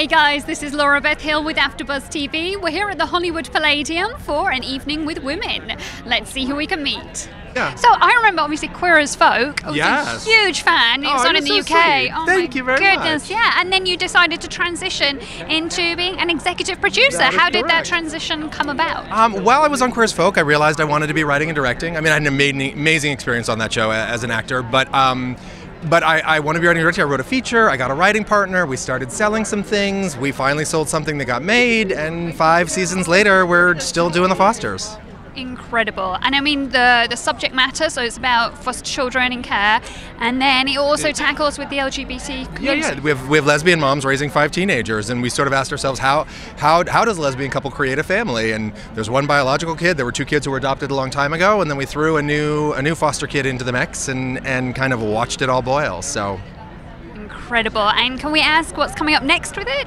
Hey guys, this is Laura Beth Hill with AfterBuzz TV. We're here at the Hollywood Palladium for an evening with women. Let's see who we can meet. Yeah. So I remember obviously Queer as Folk. I was Yes. a huge fan. It Oh, was on you're in the so UK. Oh Thank my you very goodness, much. yeah. And then you decided to transition into being an executive producer. How did that transition come about? Um, while I was on Queer as Folk, I realized I wanted to be writing and directing. I mean, I had an amazing, amazing experience on that show as an actor, but um, but I, I wanted to be writing and directing. I wrote a feature. I got a writing partner. We started selling some things. We finally sold something that got made, and five seasons later, we're still doing the Fosters. Incredible. And I mean the the subject matter, so it's about foster children in care, and then it also tackles with the LGBT community. Yeah, yeah. We have we have lesbian moms raising five teenagers, and we sort of asked ourselves how how how does a lesbian couple create a family? And there's one biological kid. There were two kids who were adopted a long time ago, and then we threw a new a new foster kid into the mix, and and kind of watched it all boil. So. Incredible. And can we ask what's coming up next with it?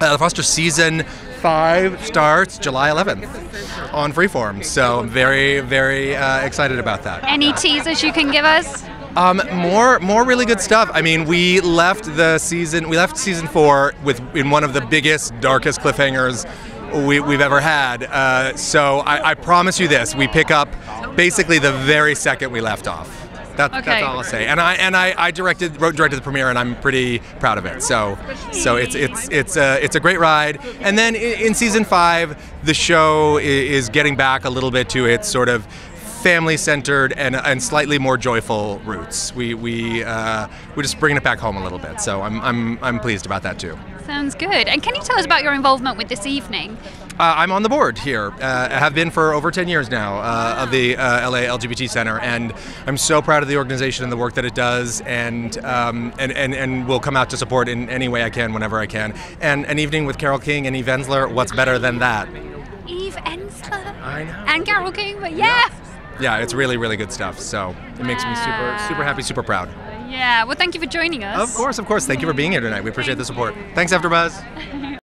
Uh, the Foster season five starts July 11th on Freeform, so I'm very, very uh, excited about that. Any teasers you can give us? Um, more, more really good stuff. I mean, we left the season, we left season four with in one of the biggest, darkest cliffhangers we, we've ever had. Uh, so I, I promise you this: we pick up basically the very second we left off. That, Okay. That's all I'll say. And I and I, I directed, wrote, and directed the premiere, and I'm pretty proud of it. So, so it's it's it's a it's a great ride. And then in, season five, the show is getting back a little bit to its sort of family-centered and, and slightly more joyful roots. We we uh, we're just bringing it back home a little bit. So I'm I'm I'm pleased about that too. Sounds good. And can you tell us about your involvement with this evening? Uh, I'm on the board here. Uh, I have been for over 10 years now uh, of the uh, LA LGBT Center, and I'm so proud of the organization and the work that it does, and um, and, and and will come out to support in any way I can, whenever I can. And an evening with Carole King and Eve Ensler, what's better than that? Eve Ensler I know. and Carole King, but yeah. Yeah, it's really really good stuff. So it makes me super super happy, super proud. Yeah. Well, thank you for joining us. Of course, of course. Thank you for being here tonight. We appreciate the support. Thanks, AfterBuzz.